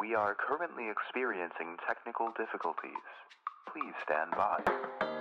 We are currently experiencing technical difficulties. Please stand by.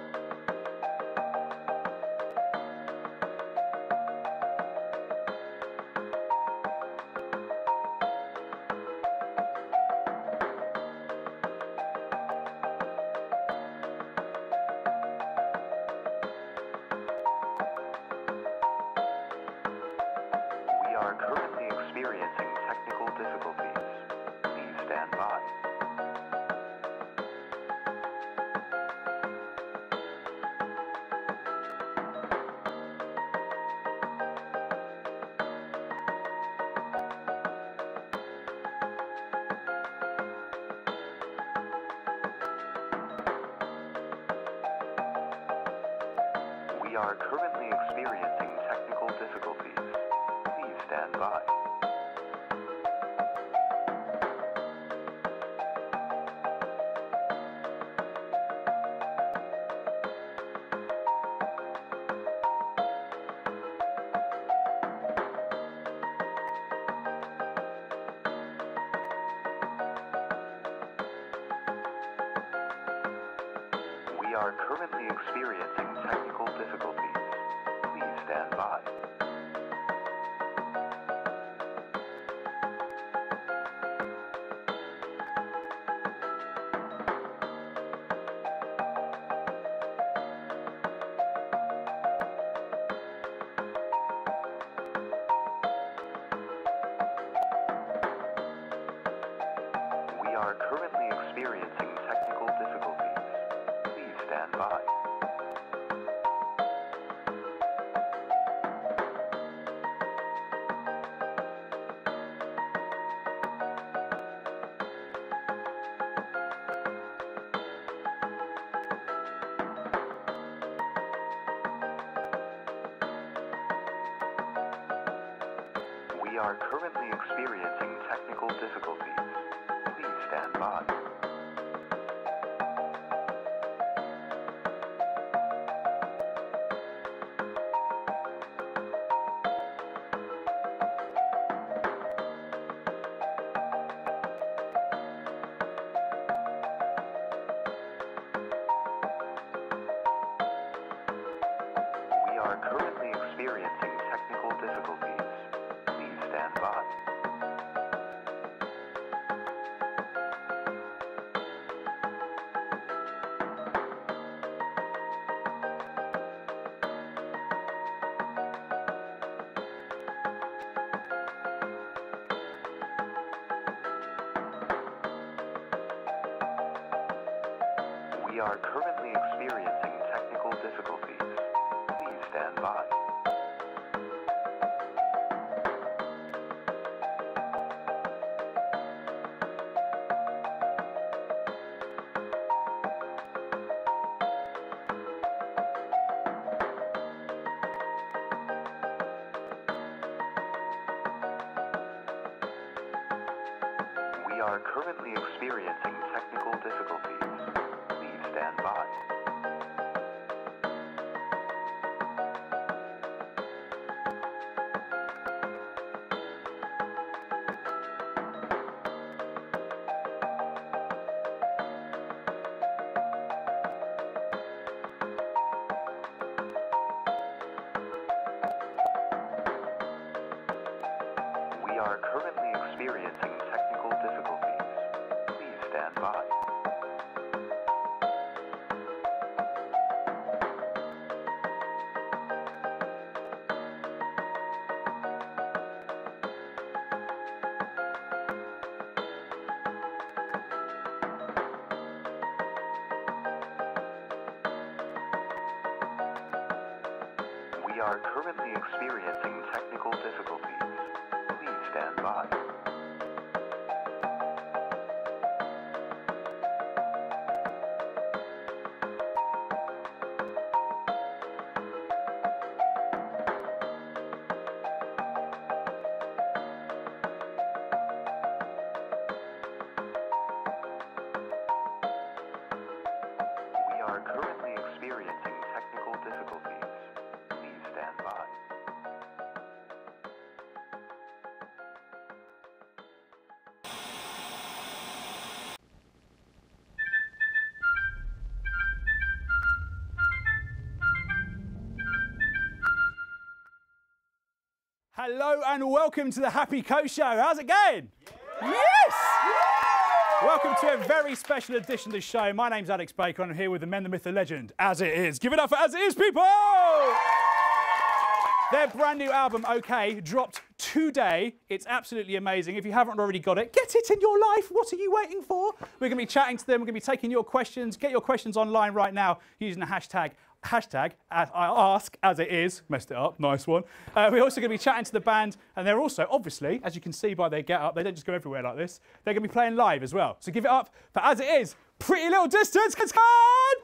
experiencing technical difficulties. Please stand by. are currently experiencing are currently experiencing technical difficulties. Please stand by. We are currently experiencing technical difficulties. Hello and welcome to the Happy Co Show. How's it going? Yes! Welcome to a very special edition of the show. My name's Alex Baker and I'm here with the men, the myth, the legend, As It Is. Give it up for As It Is, people! Their brand new album, OK, dropped today. It's absolutely amazing. If you haven't already got it, get it in your life. What are you waiting for? We're going to be chatting to them. We're going to be taking your questions. Get your questions online right now using the hashtag hashtag as I ask as it is. Messed it up. Nice one. Uh, we're also going to be chatting to the band, and they're also obviously, as you can see by their get up, they don't just go everywhere like this. They're going to be playing live as well. So give it up for as it is. Pretty little distance. Come on!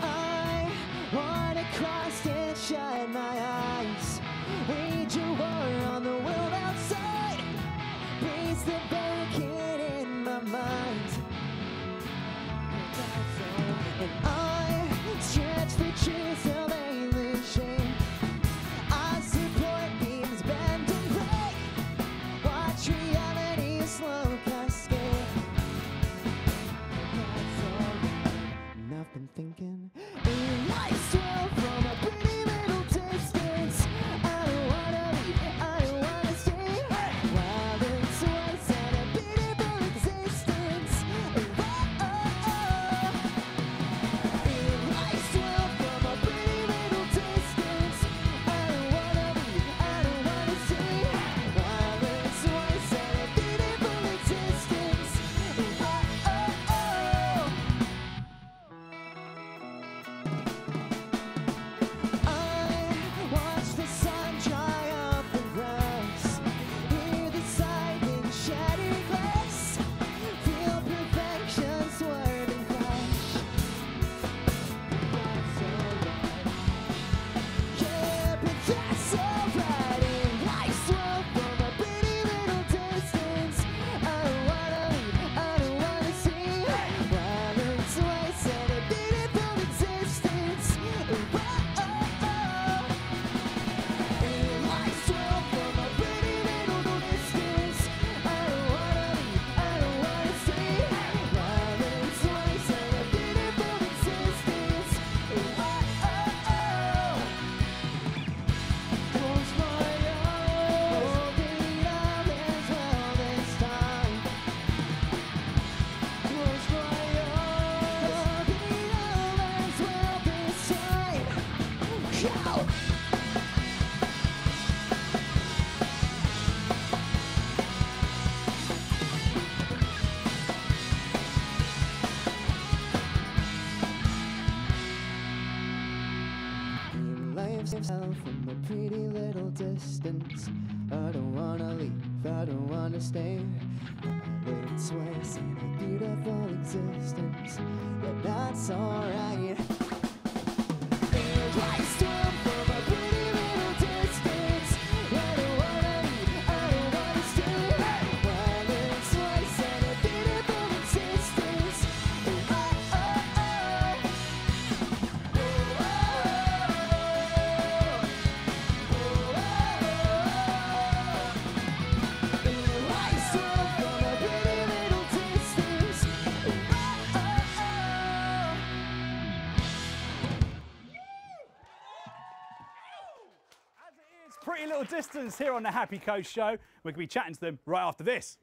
I wanna cross and shut my eyes. I've thinking From a pretty little distance. I don't wanna leave, I don't wanna stay. Pretty here on the Happy Co Show. We're going to be chatting to them right after this.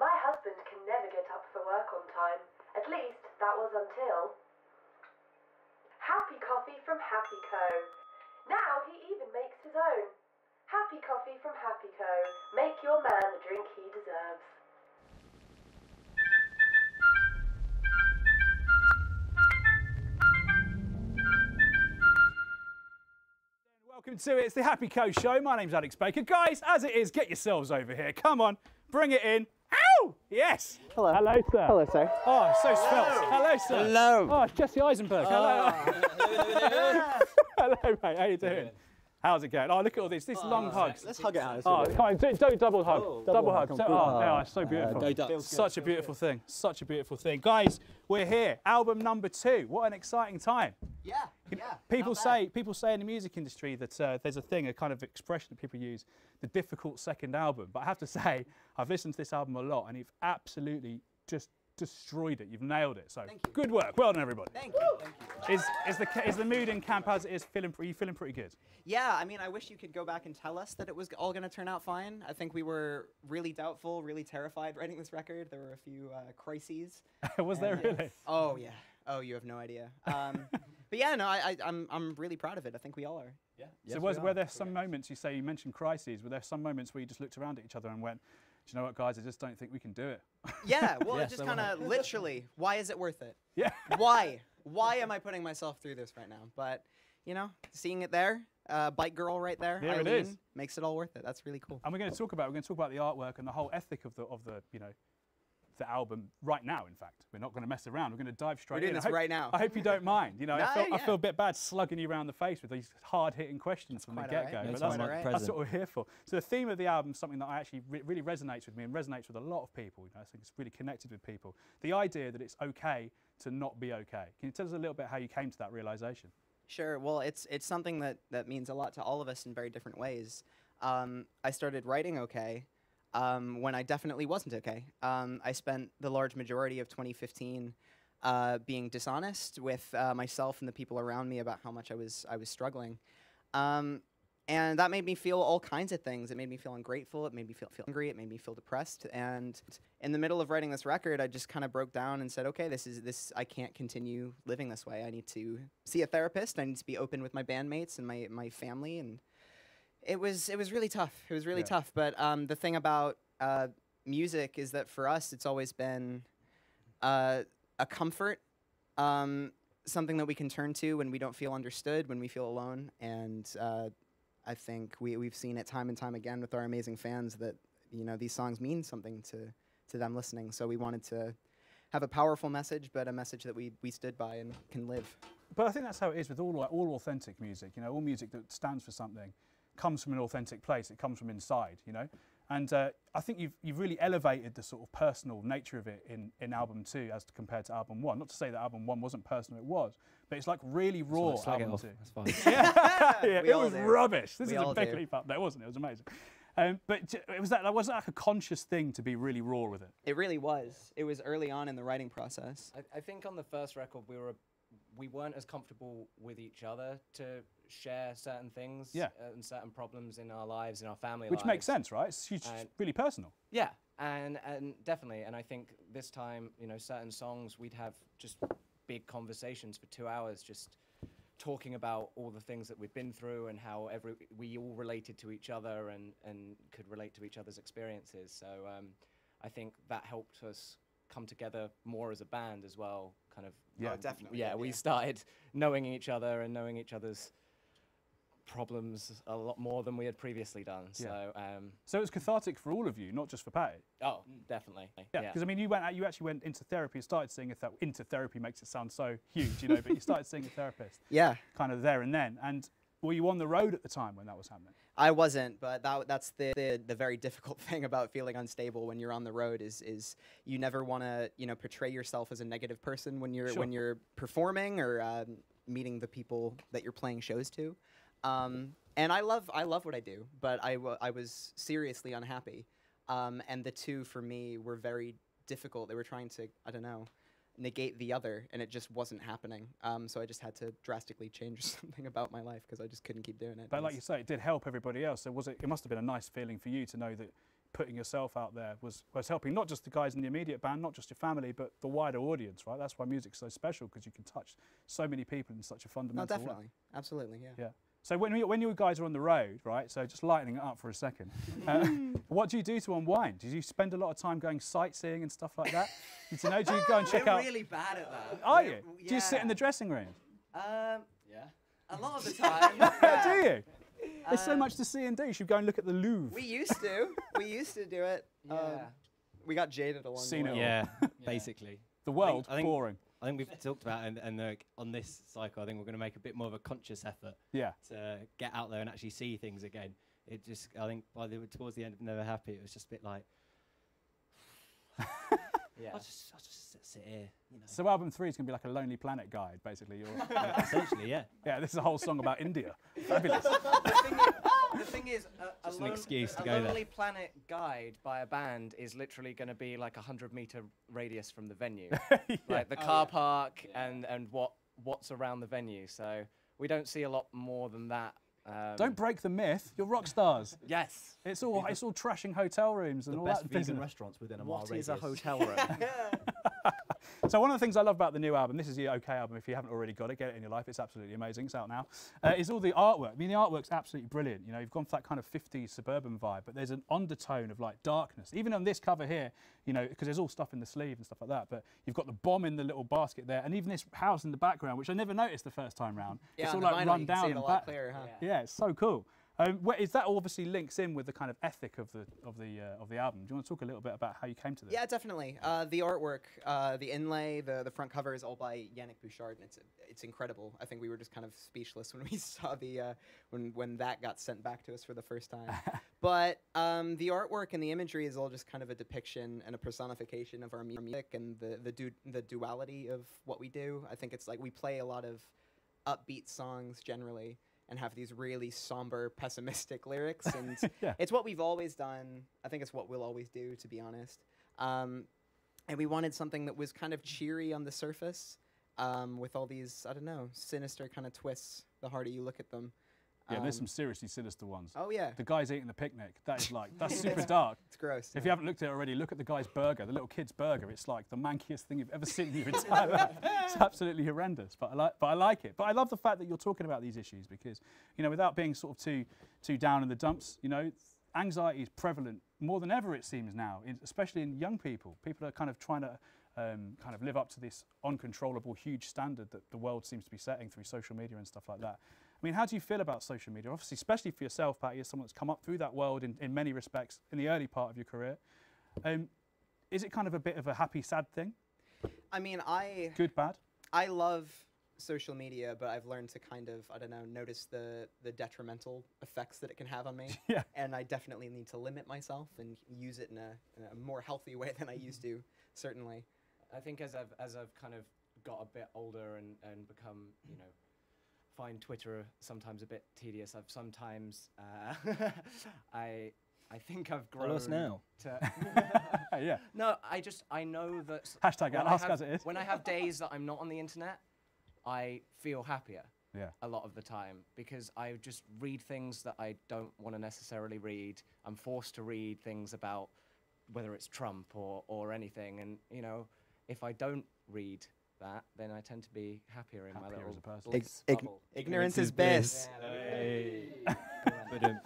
My husband can never get up for work on time. At least that was until. Happy coffee from Happy Co. Now he even makes his own. Happy coffee from Happy Co. Make your man the drink he deserves. Welcome to it. It's the Happy Co Show. My name's Alex Baker. Guys, as it is, get yourselves over here. Come on, bring it in. Ow! Yes. Hello. Hello, sir. Hello, sir. Oh, so svelte. Hello, sir. Hello. Oh, it's Jesse Eisenberg. Hello. Ah. Hello, mate. How you doing? How's it going? Oh, look at all this. This long hugs. Let's hug it out. Oh, come on, do, do double hug. double, hug. hug. So- oh, yeah, it's so beautiful. go Ducks. Such a beautiful thing. Such a beautiful thing. Guys, we're here. Album number two. What an exciting time. Yeah, yeah. People say people say in the music industry that uh, there's a thing, a kind of expression that people use, the difficult second album. But I have to say, I've listened to this album a lot, and you've absolutely just destroyed it. You've nailed it. So Thank you. good work. Well done, everybody. Thank you, thank you. Is, is the is the mood in camp as it is? Feeling? Are you feeling pretty good? Yeah, I mean, I wish you could go back and tell us that it was all going to turn out fine. I think we were really doubtful, really terrified writing this record. There were a few uh, crises. Was there really? Oh yeah. Oh, you have no idea. Um, but yeah, no, I, I, I'm, I'm really proud of it. I think we all are. Yeah. so was, were there some moments you say you mentioned crises? Were there some moments where you just looked around at each other and went, "Do you know what, guys? I just don't think we can do it." Yeah. Well, Yeah, it just kind of literally, why is it worth it? yeah. Why? Why am I putting myself through this right now? But you know, seeing it there, uh, bike girl right there, There Eileen, is. makes it all worth it. That's really cool. And we're going to talk about we're going to talk about the artwork and the whole ethic of the of the you know the album right now. In fact, we're not going to mess around. We're going to dive straight doing in. This hope- right now. I hope you don't mind. You know, I, No, feel, I feel a bit bad slugging you around the face with these hard-hitting questions from the get-go. right. but That's that's, quite all right. that's what we're here for. So the theme of the album is something that I actually re- really resonates with me and resonates with a lot of people. You know, I think it's really connected with people. The idea that it's okay to not be okay. Can you tell us a little bit how you came to that realization? Sure. Well, it's it's something that that means a lot to all of us in very different ways. Um, I started writing okay um, when I definitely wasn't okay. Um, I spent the large majority of 2015 uh, being dishonest with uh, myself and the people around me about how much I was I was struggling. Um, and that made me feel all kinds of things. It made me feel ungrateful. It made me feel, feel angry. It made me feel depressed. And in the middle of writing this record, I just kind of broke down and said, "Okay, this is this. I can't continue living this way. I need to see a therapist. I need to be open with my bandmates and my my family." And it was it was really tough. It was really Yeah. tough. But um, the thing about uh, music is that for us, it's always been uh, a comfort, um, something that we can turn to when we don't feel understood, when we feel alone. And uh, I think we we've seen it time and time again with our amazing fans that you know these songs mean something to to them listening. So we wanted to have a powerful message, but a message that we we stood by and can live. But I think that's how it is with all all authentic music. You know, all music that stands for something comes from an authentic place. It comes from inside. You know, and uh, I think you've you've really elevated the sort of personal nature of it in in album two as to, compared to album one. Not to say that album one wasn't personal, it was, but it's like really raw. Slag album two. That's fine. yeah, We it was do. rubbish. This We is a big do. leap up there, wasn't it? It was amazing. Um, but it was that that wasn't like a conscious thing to be really raw with it. It really was. It was early on in the writing process. I, I think on the first record we were we weren't as comfortable with each other to share certain things Yeah. uh, and certain problems in our lives in our family Which lives. makes sense, right? It's, it's And- really personal. Yeah, and and definitely, and I think this time, you know, certain songs we'd have just big conversations for two hours, just talking about all the things that we've been through and how every we all related to each other and and could relate to each other's experiences. So um, I think that helped us come together more as a band as well. Kind of. Yeah. Oh, definitely Yeah, did, we started knowing each other and knowing each other's problems a lot more than we had previously done. Yeah. So. Um, So it was cathartic for all of you, not just for Patty. oh, definitely. Yeah, because I mean, you went, out- you actually went into therapy and started seeing a ther- into therapy makes it sound so huge, you know, but you started seeing a therapist Yeah, kind of there and then. And were you on the road at the time when that was happening? I wasn't, but that that's the, the the very difficult thing about feeling unstable when you're on the road is is you never want to you know portray yourself as a negative person when you're Sure. when you're performing or um, meeting the people that you're playing shows to. Um, and I love I love what I do, but I I was seriously unhappy. Um, and the two for me were very difficult. They were trying to I don't know negate the other, and it just wasn't happening. Um, so I just had to drastically change something about my life because I just couldn't keep doing it. But like you say, it did help everybody else. So was it? It must have been a nice feeling for you to know that putting yourself out there was was helping not just the guys in the immediate band, not just your family, but the wider audience. Right? That's why music's so special because you can touch so many people in such a No, fundamental way. definitely, absolutely, yeah. Yeah. So when you, when you guys are on the road, right? So just lightening it up for a second. Uh, what do you do to unwind? Do you spend a lot of time going sightseeing and stuff like that? you know, do you go and check We're out? really bad at that. Are We're- you? w- Do you sit in the dressing room? Um, Yeah. a lot of the time. do you? There's so Um, much to see and do. You should go and look at the Louvre. We used to. We used to do it. Um, we got jaded along Seen the it all. Yeah, basically. the world, I think- boring. I think we've talked about and, and on this cycle, I think we're going to make a bit more of a conscious effort Yeah. to get out there and actually see things again. It just, I think, by the towards the end of Never Happy, it was just a bit like, Yeah. I'll just, I'll just sit- sit here, you know. So album three is going to be like a Lonely Planet guide, basically. You're, Essentially, yeah. yeah, this is a whole song about India. Fabulous. The thing is, the thing a, a, Just an excuse to a go there. Lonely Planet guide by a band is literally going to be like a hundred meter radius from the venue, like the car park and and what what's around the venue. So we don't see a lot more than that. Um, Don't break the myth. You're rock stars. Yes. It's all it's all trashing hotel rooms and The all best that vegan business. restaurants within a mile What radius. is a hotel room? So one of the things I love about the new album, this is the OK album. If you haven't already got it, get it in your life. It's absolutely amazing. It's out now. Uh, is all the artwork. I mean, the artwork's absolutely brilliant. You know, you've gone for that kind of 50s suburban vibe, but there's an undertone of like darkness. Even on this cover here, you know, because there's all stuff in the sleeve and stuff like that. But you've got the bomb in the little basket there, and even this house in the background, which I never noticed the first time round. Yeah, it's on all the like vinyl, run down it and a lot back. clearer, huh? Yeah. Yeah, it's so cool. Um, is that obviously links in with the kind of ethic of the of the uh, of the album? Do you want to talk a little bit about how you came to this? Yeah, definitely. Uh, the artwork, uh, the inlay, the the front cover is all by Yannick Bouchard, and it's it's incredible. I think we were just kind of speechless when we saw the uh, when when that got sent back to us for the first time. but um, the artwork and the imagery is all just kind of a depiction and a personification of our music and the the du- the duality of what we do. I think it's like we play a lot of upbeat songs generally and have these really somber, pessimistic lyrics. And Yeah. it's what we've always done. I think it's what we'll always do, to be honest. Um, and we wanted something that was kind of cheery on the surface, um, with all these, I don't know, sinister kind of twists the harder you look at them. Yeah, there's Um, some seriously sinister ones. Oh, yeah. The guy's eating the picnic. That is like that's super dark. It's gross. If yeah. you haven't looked at it already, look at the guy's burger, the little kid's burger. It's like the mankiest thing you've ever seen in your entire life. It's absolutely horrendous, but I like, but I like it. But I love the fact that you're talking about these issues because, you know, without being sort of too, too down in the dumps, you know, anxiety is prevalent more than ever it seems now, especially in young people. People are kind of trying to. Um, kind of live up to this uncontrollable, huge standard that the world seems to be setting through social media and stuff like that. I mean, how do you feel about social media? Obviously, especially for yourself, Patty, as someone that's come up through that world in, in many respects in the early part of your career. Um, is it kind of a bit of a happy, sad thing? I mean, I Good, bad? I love social media, but I've learned to kind of I don't know notice the the detrimental effects that it can have on me. Yeah. And I definitely need to limit myself and use it in a, in a more healthy way than I used to. Certainly. I think as I've as I've kind of got a bit older and and become you know find Twitter sometimes a bit tedious. I've sometimes uh, I I think I've grown Follow us now. to yeah. no. I just I know that Hashtag when ask I have, as it is. when I have days that I'm not on the internet, I feel happier Yeah. a lot of the time because I just read things that I don't want to necessarily read. I'm forced to read things about whether it's Trump or, or anything. And, you know, if I don't read that, then I tend to be happier in my Happier little as a person. bliss Ig- bubble. Ignorance is bliss. But, um,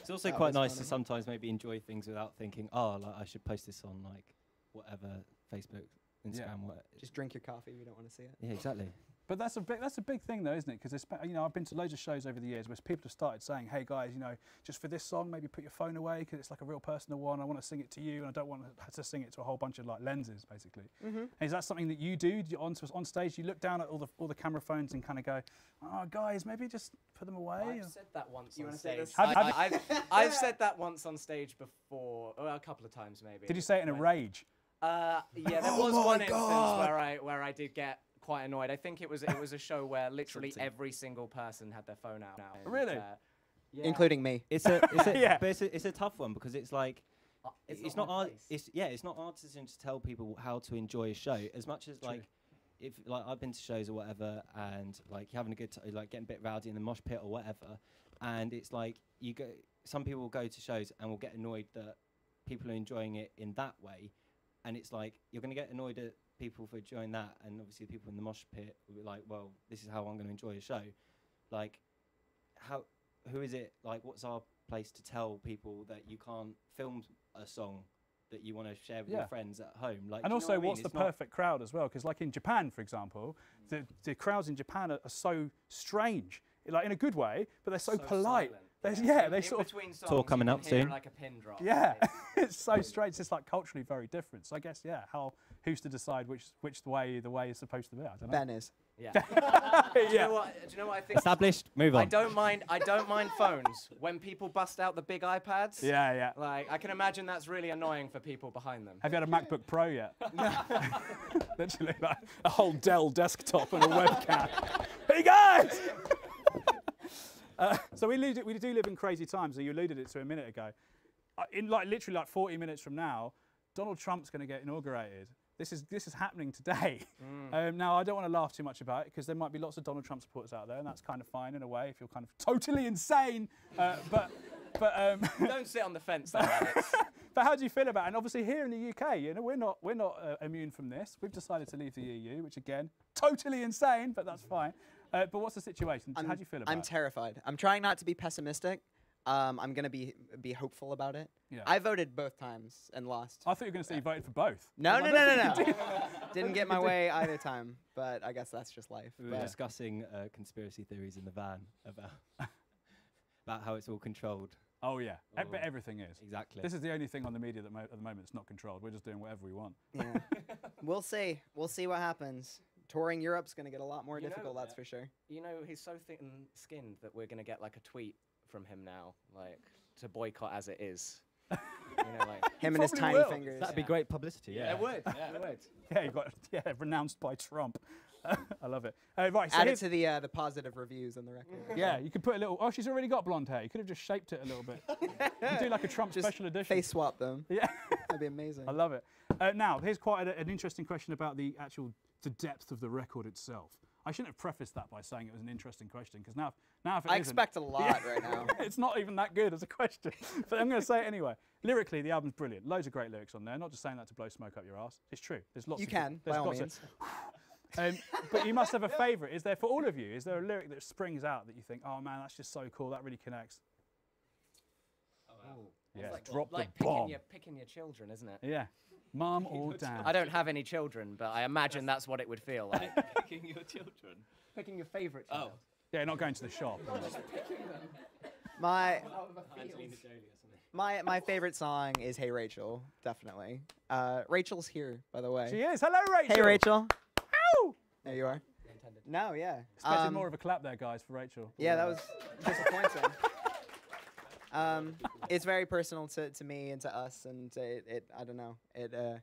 it's also That quite was nice to sometimes maybe enjoy things without thinking, oh, like I should post this on like whatever Facebook, Instagram, what. Just drink your coffee. We don't want to see it. Yeah, exactly. But that's a big that's a big thing though, isn't it? Because you know I've been to loads of shows over the years where people have started saying, "Hey guys, you know, just for this song, maybe put your phone away because it's like a real personal one. I want to sing it to you, and I don't want to sing it to a whole bunch of like lenses, basically." Mm-hmm. Is that something that you do? do you, on on stage, you look down at all the all the camera phones and kind of go, "Oh guys, maybe just put them away." I've or- said that once You on wanna say stage. this? Have- I, I've, I've said that once on stage before, or a couple of times maybe. Did you say it in a rage? Uh, yeah, there was one instance where I where I did get quite annoyed. I think it was it was a show where literally every single person had their phone out. now. and, Really? uh, yeah. Including me. It's a, it's a Yeah. but it's a, it's a tough one because it's like Uh, it's, it's not, not my it's yeah, it's not our decision to tell people how to enjoy a show as much as like if like I've been to shows or whatever and like you're having a good time, like getting a bit rowdy in the mosh pit or whatever, and it's like you go. Some people will go to shows and will get annoyed that people are enjoying it in that way, and it's like you're going to get annoyed at people for enjoying that, and obviously the people in the mosh pit will be like, well, this is how I'm going to enjoy a show, like how who is it like what's our place to tell people that you can't film a song that you want to share with Yeah. your friends at home like And do you know also, what I mean? what's the It's not- perfect crowd as well? Because, like in Japan, for example, mm. the, the crowds in Japan are, are so strange, like in a good way, but they're so, polite. silent, There's, yeah. yeah, they in sort of, between songs, all coming up soon. Like a pin drop. yeah, It's- it's so strange. It's just like culturally very different. So I guess, yeah, how who's to decide which which way the way is supposed to be? I don't know. Ben is. Yeah. do, you yeah. know what, do you know what I think? Established. Move on. I don't mind. I don't mind phones when people bust out the big iPads. Yeah, yeah. Like I can imagine that's really annoying for people behind them. Have you had a MacBook Pro yet? Literally, like a whole Dell desktop and a webcam. hey guys! uh, so we, lead, we do live in crazy times. So you alluded it to a minute ago. Uh, in like literally like 40 minutes from now, Donald Trump's going to get inaugurated. This is this is happening today. Um, now I don't want to laugh too much about it because there might be lots of Donald Trump supporters out there, and that's kind of fine in a way if you're kind of totally insane. Uh, but but um, don't sit on the fence there, Alex. But how do you feel about it? And obviously here in the UK, you know, we're not we're not uh, immune from this. We've decided to leave the EU, which again, totally insane, but that's fine. Uh, but what's the situation? how do you feel about it? I'm terrified. I'm trying not to be pessimistic. Um, I'm gonna be be hopeful about it. Yeah. I voted both times and lost. I thought you were going to say you voted for both. no, no, no, no, no. did. Didn't get my way either time, but I guess that's just life. We were But discussing uh, conspiracy theories in the van about about how it's all controlled. Oh yeah, E- but everything is. Exactly. This is the only thing on the media that mo- at the moment that's not controlled. We're just doing whatever we want. yeah. we'll see. We'll see what happens. Touring Europe's gonna get a lot more You know- difficult. that's for sure. You know, he's so thin-skinned that we're gonna get like a tweet from him now, like to boycott as it is. you know, like Him and his tiny will. fingers. That'd be great publicity. Yeah. it would. Yeah, it would. Yeah, you got yeah renounced by Trump. I love it. Uh, right, so Add it to the uh, the positive reviews on the record. yeah, you could put a little. Oh, she's already got blonde hair. You could have just shaped it a little bit. you do like a Trump Just special edition. face swap them. Yeah. That'd be amazing. I love it. Uh, now, here's quite a, an interesting question about the actual the depth of the record itself. I shouldn't have prefaced that by saying it was an interesting question because now, now if it I isn't- expect a lot right now. it's not even that good as a question, but I'm going to say it anyway. Lyrically, the album's brilliant. Loads of great lyrics on there. Not just saying that to blow smoke up your ass. It's true. There's lots. You of can, there's by all lots of- um, but you must have a favourite. Is there for all of you? Is there a lyric that springs out that you think, oh man, that's just so cool. That really connects. Yeah, like, drop like the bomb. your picking your children, isn't it? Yeah, mum or dad. I don't have any children, but I imagine that's what it would feel like. Picking your children. Picking your favourite child. Yeah, not going to the shop. My my my favorite song is "Hey Rachel." Definitely. Uh, Rachel's here, by the way. she is. Hello, Rachel. Hey Rachel. Ow! There you are. No, yeah. Expected Um, more of a clap there, guys, for Rachel. Yeah, that was disappointing. um, it's very personal to, to me and to us, and it, it I don't know it. Uh,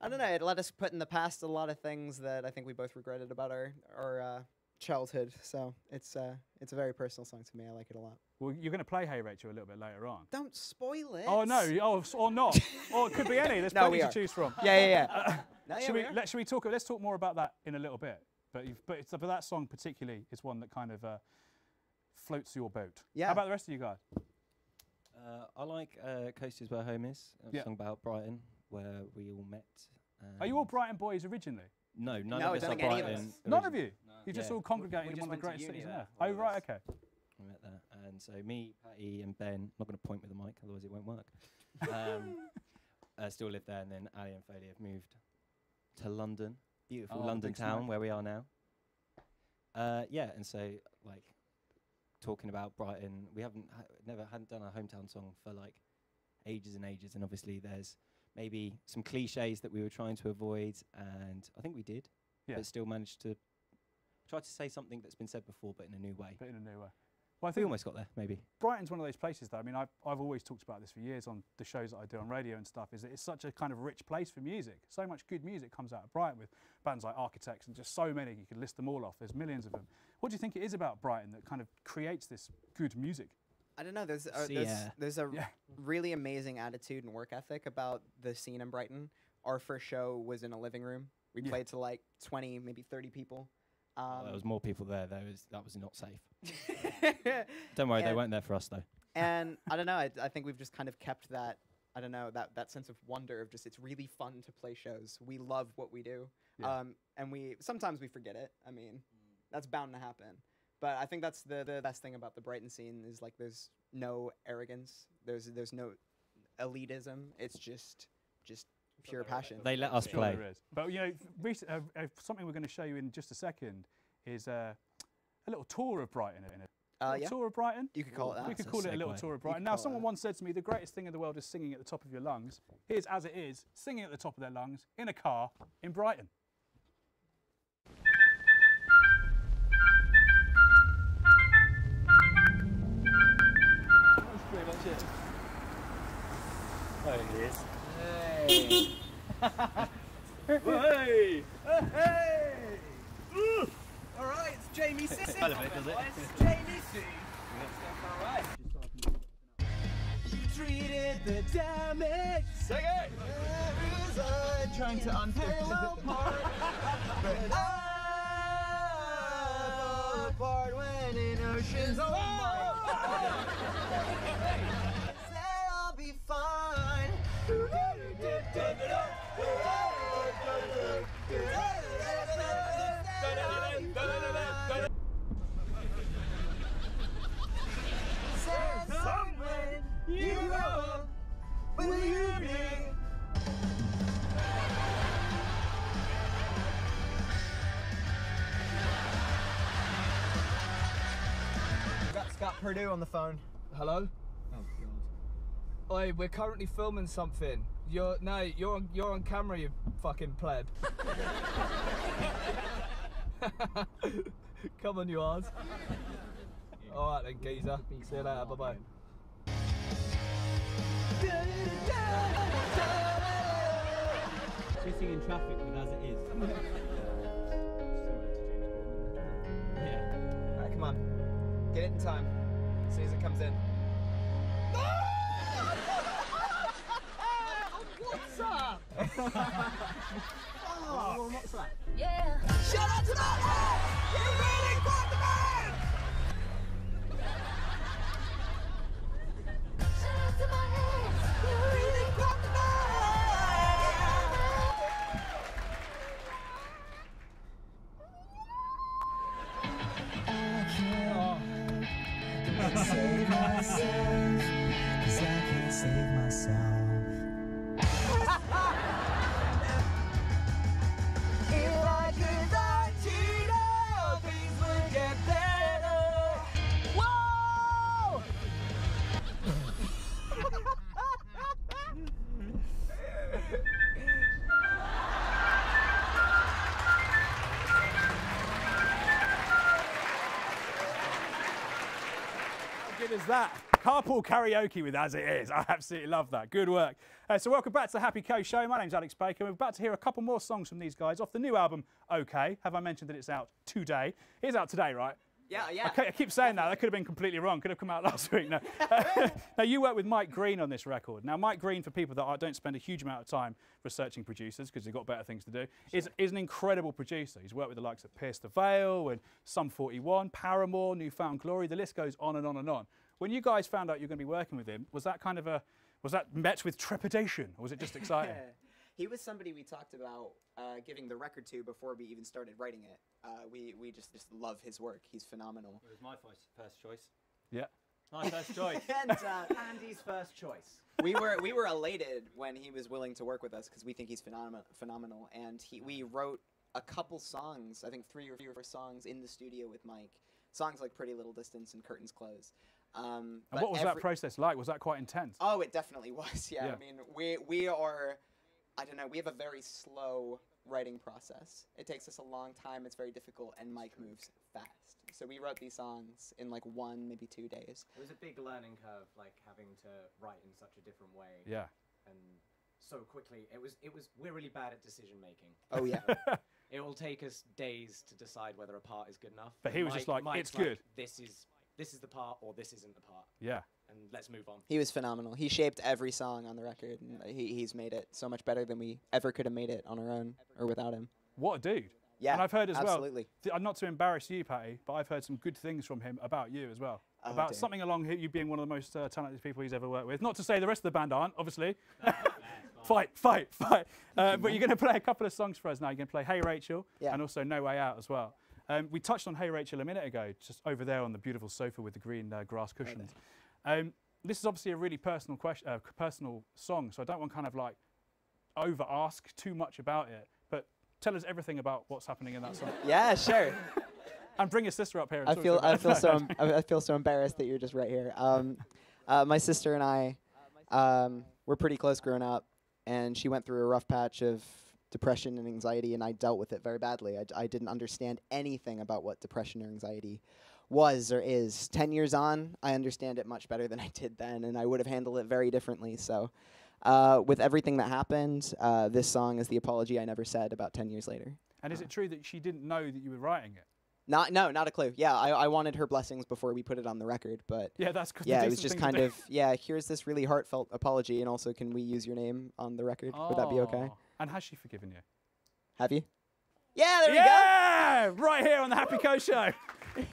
I don't know. It let us put in the past a lot of things that I think we both regretted about our our uh, childhood. So it's uh, it's a very personal song to me. I like it a lot. Well, you're going to play Hey Rachel a little bit later on. Don't spoil it. Oh no! Oh, or not? or it could be any. There's No, plenty to choose from. Yeah, yeah, yeah. No, yeah, should we we? Let, should we talk? Let's talk more about that in a little bit. But you've, but, it's, but that song particularly is one that kind of uh, floats your boat. Yeah. How about the rest of you guys? Uh, I like uh, Coast is Where Home Is. A Yeah. song about Brighton, where we all met. Are you all Brighton boys originally? No, none No, of us are think any of Brighton. us. None of origi- you. You just Yeah. all congregated in one of the went greatest cities there, there. all Oh of right, okay. We met there. And so me, Patty, and Ben. Not going to point with the mic, otherwise it won't work. Um, uh, still live there, and then Ali and Foley have moved to London, beautiful Oh, London town smoke. where we are now. Uh, yeah, and so like talking about Brighton, we haven't ha- never hadn't done a hometown song for like ages and ages, and obviously there's maybe some cliches that we were trying to avoid, and I think we did, Yeah. but still managed to try to say something that's been said before, but in a new way. But in a new way. Well, I think We almost got there, maybe. Brighton's one of those places, though. I mean, I've, I've always talked about this for years on the shows that I do on radio and stuff. Is that it's such a kind of rich place for music. So much good music comes out of Brighton with bands like Architects and just so many. You could list them all off. There's millions of them. What do you think it is about Brighton that kind of creates this good music? I don't know. There's uh, See, there's, yeah. there's a Yeah. really amazing attitude and work ethic about the scene in Brighton. Our first show was in a living room. We Yeah. played to like 20, maybe 30 people. Oh, there Um, was more people there. There was that was not safe. Don't worry, they weren't there for us though. and I don't know. I, I think we've just kind of kept that. I don't know that that sense of wonder of just it's really fun to play shows. We love what we do, Yeah. um, and we sometimes we forget it. I mean, that's bound to happen. But I think that's the the best thing about the Brighton scene is like there's no arrogance. There's there's no elitism. It's just just pure passion. They let us play. But you know, uh, uh, something we're going to show you in just a second is uh, a little tour of Brighton. Uh, yeah. Tour of Brighton. You could call it that. We could call it a little tour of Brighton. Now, someone once said to me, the greatest thing in the world is singing at the top of your lungs. Here's as it is, singing at the top of their lungs in a car in Brighton. That's pretty much it. There it is. Hey. hey. Hey. Ooh. All right, it's Jamie Sissy. By the way, does it? It's Jamie Sissy. Treated the damage. Sing it. I'm trying to unpack the part. but I fall apart when in oceans alone. Purdue on the phone. Hello. Oh God. Oi, we're currently filming something. You're no, you're on, you're on camera, you fucking pleb. Come on, you arse. All right then, geezer. See you later. Bye bye. Sitting in traffic with as it is. yeah. All right, come on. Get it in time. As soon as it comes in. What's up? oh, what's that? Yeah. Shout out to my! You really the man! Good is that? Carpool karaoke with As It Is. I absolutely love that. Good work. Uh, so, welcome back to the Happy Co Show. My name's Alex Baker. We're about to hear a couple more songs from these guys off the new album, OK. Have I mentioned that it's out today? It is out today, right? Yeah, yeah. I, I keep saying that. That could have been completely wrong. Could have come out last week. No. now, you work with Mike Green on this record. Now, Mike Green, for people that are, don't spend a huge amount of time researching producers because they've got better things to do, is, is an incredible producer. He's worked with the likes of Pierce the Veil and Sum 41, Paramore, New Found Glory. The list goes on and on and on. When you guys found out you were going to be working with him, was that kind of a was that met with trepidation or was it just exciting? He was somebody we talked about uh, giving the record to before we even started writing it. Uh, we we just just love his work. He's phenomenal. It was my first, first choice. yeah. My first choice. and uh, Andy's first choice. we were we were elated when he was willing to work with us because we think he's phenomenal. Phenomenal, and he we wrote a couple songs. I think three or four songs in the studio with Mike. Songs like "Pretty Little Distance" and "Curtains Close." Um, And what was that process like? Was that quite intense? Oh, it definitely was. Yeah, Yeah. I mean, we we are, I don't know, we have a very slow writing process. It takes us a long time. It's very difficult, and Mike moves fast. So we wrote these songs in like one, maybe two days. It was a big learning curve, like having to write in such a different way Yeah. and so quickly. It was, it was. We're really bad at decision making. Oh yeah. It will take us days to decide whether a part is good enough. But he was just like, Mike's "It's good." This is this is the part, or this isn't the part, Yeah. And let's move on. he was phenomenal. He shaped every song on the record, and he, he's made it so much better than we ever could have made it on our own or without him. What a dude. Yeah, and I've heard as absolutely. well. th- Not to embarrass you, Patty, but I've heard some good things from him about you as well. Oh, about dear. something along here, you being one of the most uh, talented people he's ever worked with. Not to say the rest of the band aren't, obviously. fight, fight, fight. Uh, but you're going to play a couple of songs for us now. You're going to play Hey Rachel Yeah. and also No Way Out as well. Um, we touched on Hey Rachel a minute ago, just over there on the beautiful sofa with the green uh, grass cushions. Um, this is obviously a really personal question, uh, personal song, so I don't want to kind of like over ask too much about it. But tell us everything about what's happening in that song. Yeah, sure. And bring your sister up here. And I feel I feel so I feel so embarrassed that you're just right here. Um, uh, my sister and I, um, were pretty close growing up, and she went through a rough patch of depression and anxiety, and I dealt with it very badly. I, d- I didn't understand anything about what depression or anxiety was or is. Ten years on, I understand it much better than I did then, and I would have handled it very differently. So. Uh, with everything that happened, uh, this song is the apology I never said about 10 years later. And is it true that she didn't know that you were writing it? Not no, not a clue. Yeah, I, I wanted her blessings before we put it on the record, but Yeah, that's good. yeah, it was just kind of yeah. Here's this really heartfelt apology, and also, can we use your name on the record? Would that be okay? And has she forgiven you? Have you? Yeah, there we go. yeah, right here on the Happy Co Show.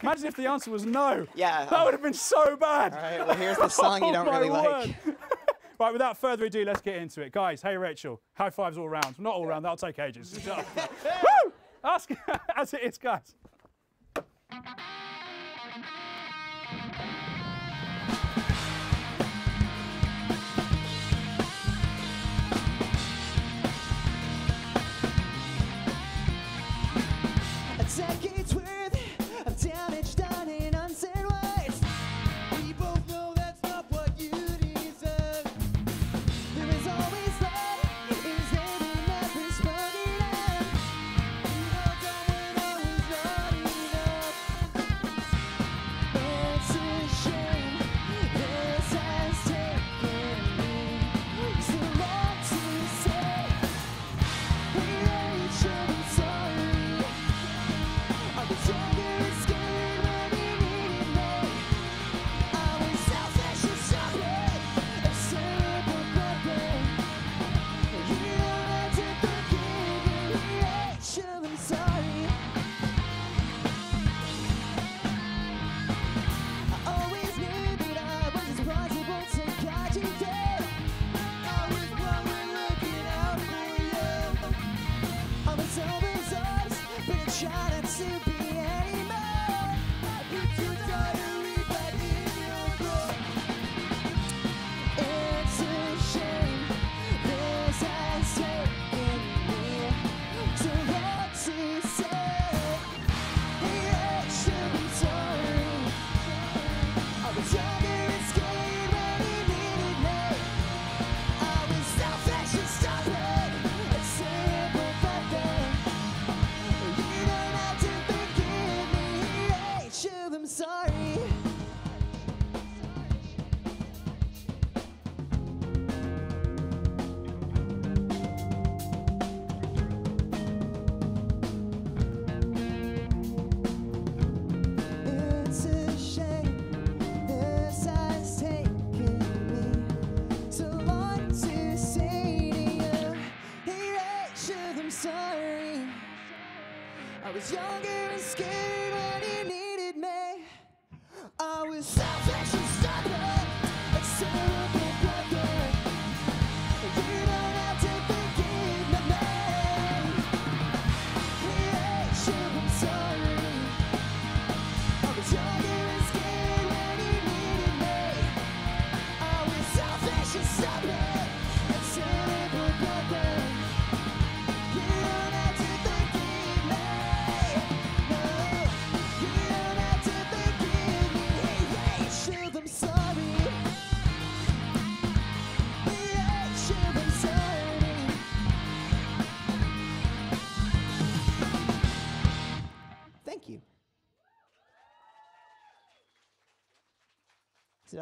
Imagine if the answer was no. Yeah. That would have been so bad. All right. Well, here's the song you Oh don't my really like. right, without further ado, let's get into it. Guys, hey Rachel, high fives all round. Not all round, that'll take ages. Woo! Ask as it is, guys. A decade's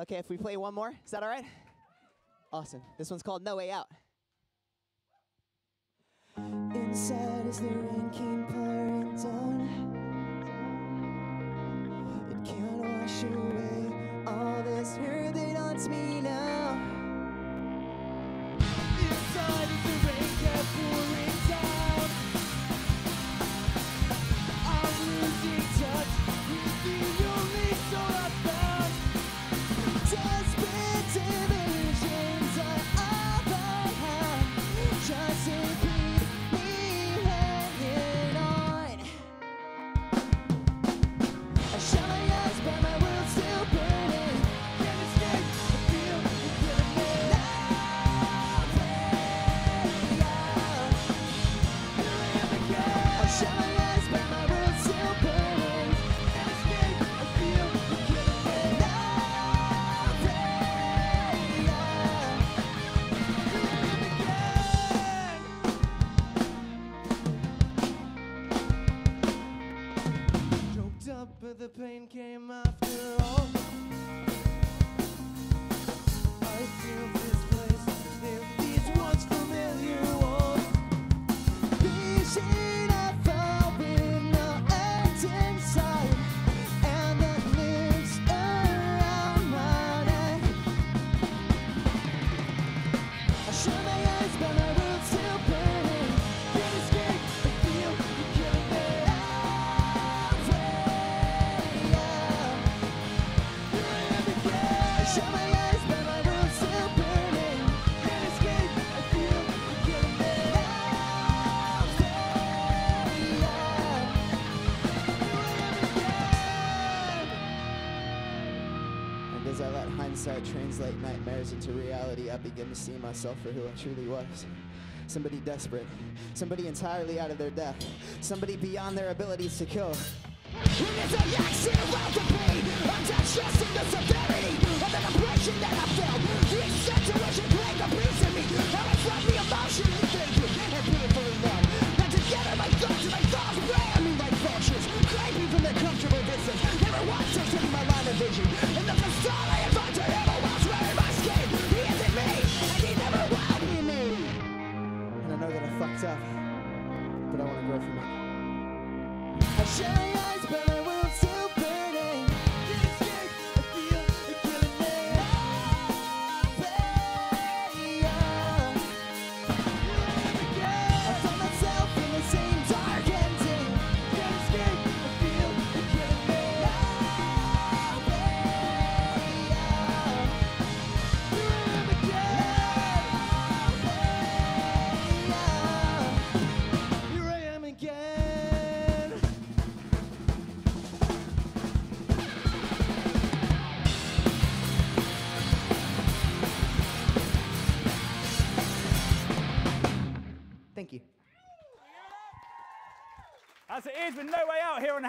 okay if we play one more? Is that all right? Awesome. This one's called No Way Out. Inside as the rain pouring down, it can't wash away all this hurt that haunts me now. Inside as the rain kept pouring down, came hindsight translate nightmares into reality, I begin to see myself for who I truly was. Somebody desperate, somebody entirely out of their depth, somebody beyond their abilities to kill. And it's a action around the pain. I'm just trusting the severity of the depression that I felt. The extent to which it played a piece in me.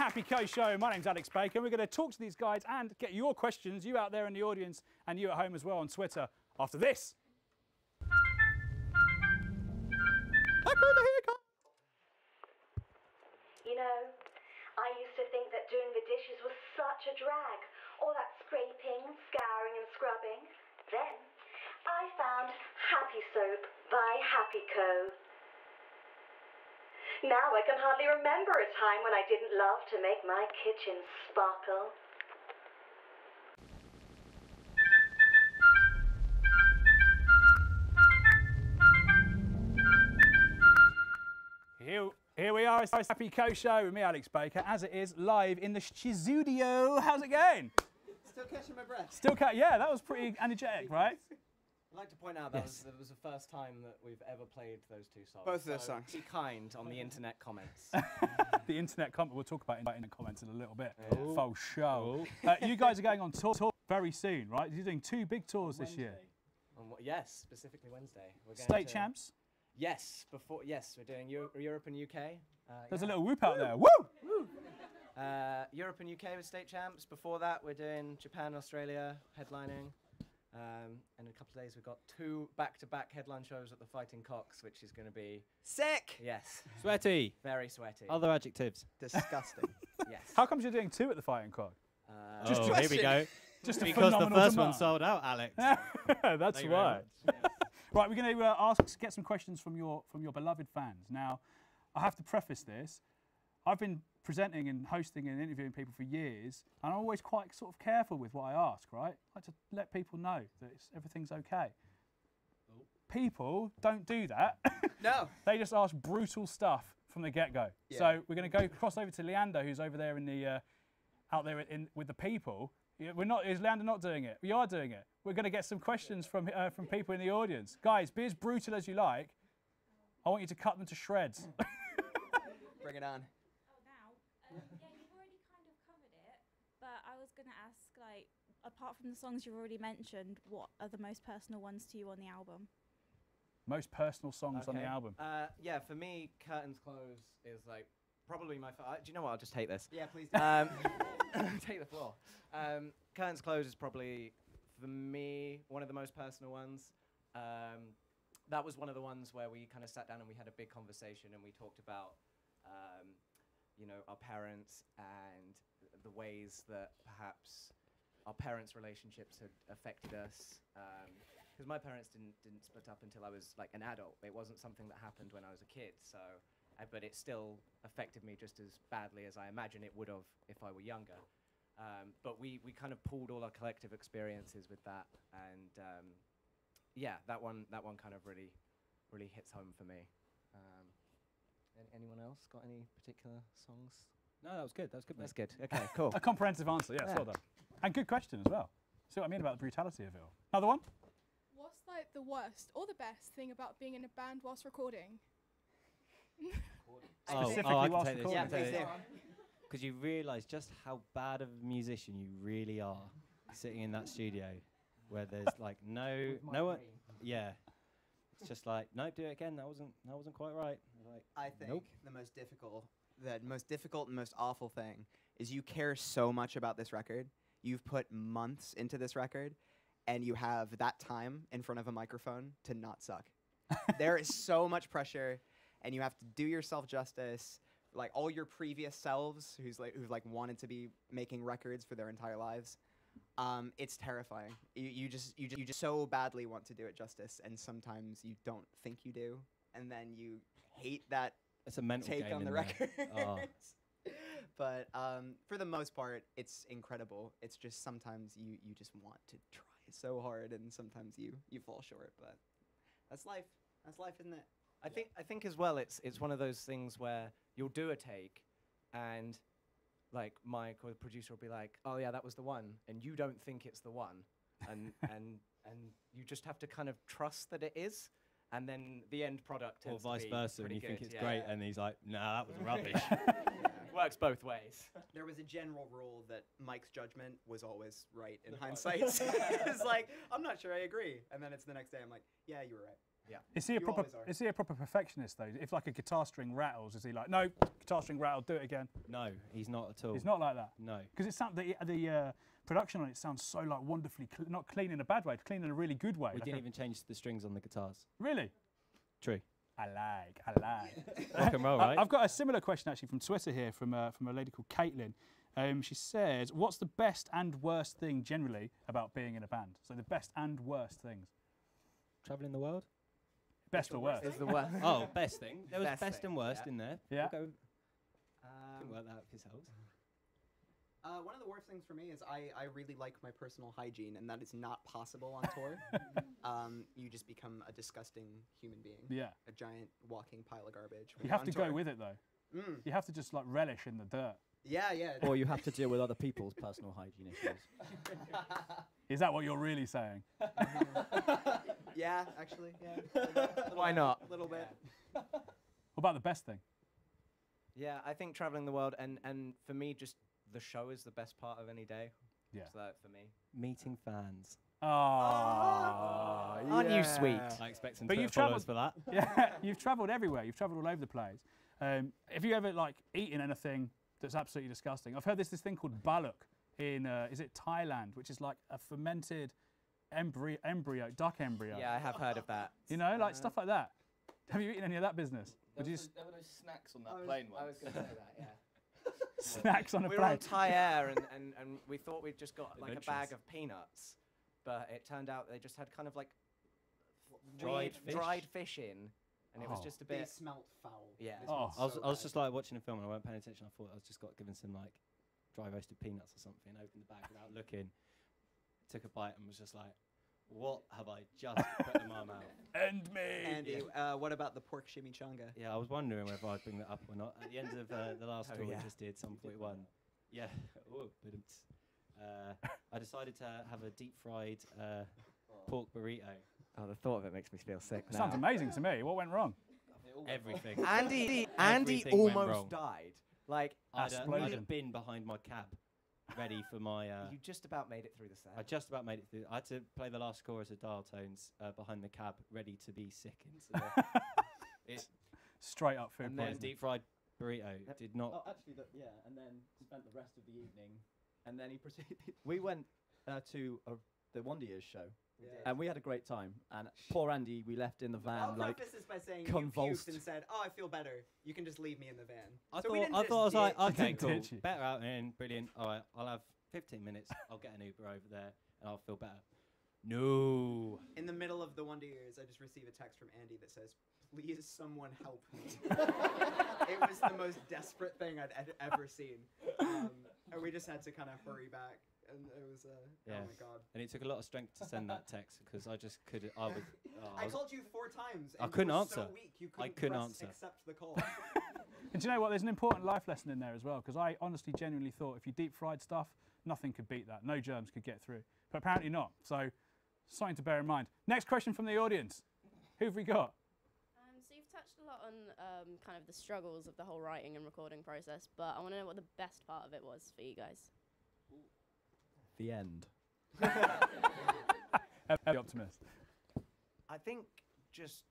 Happy Co Show. My name's Alex Baker. We're going to talk to these guys and get your questions, you out there in the audience and you at home as well on Twitter after this. Hi, Brother, here come. You know, I used to think that doing the dishes was such a drag. All that scraping, scouring, and scrubbing. Then I found Happy Soap by Happy Co. Now I can hardly remember a time when I didn't love to make my kitchen sparkle. Here, here we are, it's the Happy Co Show with me, Alex Baker, as it is live in the studio. How's it going? Still catching my breath. Still, ca- yeah, that was pretty energetic, right? I'd like to point out that, Yes. was, that was the first time that we've ever played those two songs. Both of those so songs. Be kind on the internet comments. the internet comment. We'll talk about in, in the comments in a little bit. Yeah. Faux show. Uh, you guys are going on tour, tour very soon, right? You're doing two big tours this year. On what- yes, specifically Wednesday. We're going State to- champs. Yes, before yes, we're doing Euro- Europe and UK. Uh, There's yeah. a little whoop out there. Woo! Uh, Europe and UK with state champs. Before that, we're doing Japan, Australia, headlining. Um, and in a couple of days, we've got two back-to-back headline shows at the Fighting Cocks, which is going to be Sick. yes, Sweaty. very sweaty. Other adjectives. Disgusting. yes. How comes you're doing two at the Fighting Cock? Uh, Just oh, here we go. Just a because the phenomenal first one sold out, Alex. That's Thank you very right. right, we're going to uh, ask, get some questions from your from your beloved fans. Now, I have to preface this. I've been presenting and hosting and interviewing people for years, and I'm always quite sort of careful with what I ask. Right, I like to let people know that it's, everything's okay. People don't do that. no. they just ask brutal stuff from the get-go. Yeah. So we're going to go cross over to Leander, who's over there in the uh, out there in, with the people. We're not. Is Leander not doing it? We are doing it. We're going to get some questions from uh, from people in the audience. Guys, be as brutal as you like. I want you to cut them to shreds. Bring it on. Oh, now? Um, yeah, you've already kind of covered it, but I was going to ask, like, apart from the songs you've already mentioned, what are the most personal ones to you on the album? Most personal songs on the album. Uh, yeah, for me, Curtains Close is like probably my. Fa- uh, do you know what? I'll just take this. Yeah, please do. Um, take the floor. Um, Curtains Close is probably for me one of the most personal ones. Um, that was one of the ones where we kind of sat down and we had a big conversation and we talked about, um, you know, our parents and the ways that perhaps our parents' relationships had affected us. Because my parents didn't didn't split up until I was like an adult. It wasn't something that happened when I was a kid. So, uh, but it still affected me just as badly as I imagine it would have if I were younger. Um, but we we kind of pulled all our collective experiences with that, and um, yeah, that one that one kind of really really hits home for me. Um, an- anyone else got any particular songs? No, that was good. That was good. That's mate. good. Okay, cool. A comprehensive answer. Yes, Yeah. well done. And good question as well. See what I mean about the brutality of it all. Another one. What's like the worst or the best thing about being in a band whilst recording? Oh, Specifically oh, I can whilst take this. recording. Yeah, I can take please do. Because you realise just how bad of a musician you really are sitting in that studio. where there's like no no one. Yeah, it's just like nope do it again. That wasn't that wasn't quite right. Like I think nope. the most difficult, the most difficult and most awful thing is you care so much about this record. You've put months into this record, and you have that time in front of a microphone to not suck. there is so much pressure, and you have to do yourself justice. Like all your previous selves, who's like who've like wanted to be making records for their entire lives. Um, it's terrifying. You, you just you just you just so badly want to do it justice, and sometimes you don't think you do, and then you hate that It's a mental take game on the record. Oh. but um, for the most part, it's incredible. It's just sometimes you you just want to try so hard, and sometimes you you fall short. But that's life. That's life, isn't it? I think I think as well it's it's one of those things where you'll do a take and like Mike or the producer will be like, "Oh yeah, that was the one," and you don't think it's the one, and and and you just have to kind of trust that it is, and then the end product or tends to vice be versa, and pretty you think it's yeah. great, and he's like, "Nah, that was rubbish." Works both ways. There was a general rule that Mike's judgment was always right in hindsight. it's like I'm not sure I agree, and then it's the next day I'm like, yeah, you were right. Yeah. Is he a You proper? Is he a proper perfectionist though? If like a guitar string rattles, is he like, no, guitar string rattled, do it again? no, he's not at all. He's not like that. No. Because it sound the the uh, production on it sounds so like wonderfully cl- not clean in a bad way, clean in a really good way. We like didn't a- even change the strings on the guitars. really. True. I like, I like. Rock and roll, I- right? I've got a similar question actually from Twitter here from uh, from a lady called Caitlin. Um, she says, "What's the best and worst thing generally about being in a band?" So the best and worst things. Traveling the world. Best or worst? Is the worst. Oh, best thing. There was Best best, thing, and worst yeah. in there. Yeah. We'll go, Um, can work that out yourselves. Uh, one of the worst things for me is I, I really like my personal hygiene, and that is not possible on tour. um, you just become a disgusting human being. Yeah. A giant walking pile of garbage. You have to tour. go with it though. Mm. You have to just like relish in the dirt. Yeah, yeah. Or you have to deal with other people's personal hygiene issues. Is that what you're really saying? yeah, actually, yeah. Little Why not? A little bit. What about the best thing? Yeah, I think traveling the world and and for me just the show is the best part of any day. Yeah. So that for me. Meeting fans. Oh, Aren't you sweet? I expect some But you've followers travelled- for that. yeah, you've travelled everywhere. You've travelled all over the place. Um, have you ever like eaten anything that's absolutely disgusting? I've heard there's this thing called balut in uh, is it Thailand, which is like a fermented embryo, embryo duck embryo. Yeah, I have heard of that. You know, like Uh, stuff like that. Have you eaten any of that business? Would you s- there were those snacks on I that was- plane I was gonna say that, yeah. snacks on a we were plane? on Thai Air and, and, and we thought we'd just got like a bag of peanuts, but it turned out they just had kind of like Dried fish? dried fish in, and it was Oh. just a bit. They bit. smelt foul. Yeah. They Oh. smelled I was, so I was just like watching a film and I weren't paying attention. I thought I was just got given some like dry roasted peanuts or something. Opened the bag without looking, took a bite and was just like, "What have I just put in my mouth?" End me. Andy, uh, what about the pork chimichanga? Yeah, I was wondering whether I'd bring that up or not. At the end of uh, the last Oh, tour yeah. we just did, Sum 41. Yeah. Ooh, ba-dum-ts. uh, I decided to have a deep fried uh, pork burrito. Oh, the thought of it makes me feel sick now. Sounds amazing to me. What went wrong? Everything. Andy, Andy Everything almost died. Like I'd, uh, I'd have been behind my cab, ready for my. Uh, you just about made it through the set. I just about made it through. I had to play the last chorus of Dial Tones uh, behind the cab, ready to be sickened. So the- it, Straight up food and then deep fried burrito did not. Oh, actually, the, yeah, and then spent the rest of the evening, and then he proceeded. We went uh, to a, the Wonder Years show, Yeah. and we had a great time. And poor Andy, we left in the van I'll like preface this by saying convulsed. you and said, "Oh, I feel better. You can just leave me in the van." I so we thought, didn't I thought I was like, okay, Didn't cool, better out in, brilliant. All right, I'll have 15 minutes. I'll get an Uber over there, and I'll feel better. No. In the middle of the Wonder Years, I just receive a text from Andy that says, "Please, someone help me." it was the most desperate thing I'd ed- ever seen, um, and we just had to kind of hurry back, and it was, uh, Yeah. oh my god. And it took a lot of strength to send that text because I just couldn't. I was. oh, I I was called you four times. I and you couldn't were answer. So weak, you I couldn't couldn't answer. Accept the call. And do you know what? There's an important life lesson in there as well, because I honestly, genuinely thought if you deep fried stuff, nothing could beat that. No germs could get through. But apparently not. So, something to bear in mind. Next question from the audience. Who have we got? Um, so you've touched a lot on um, kind of the struggles of the whole writing and recording process, but I want to know what the best part of it was for you guys. The end. Heavy optimist. I think just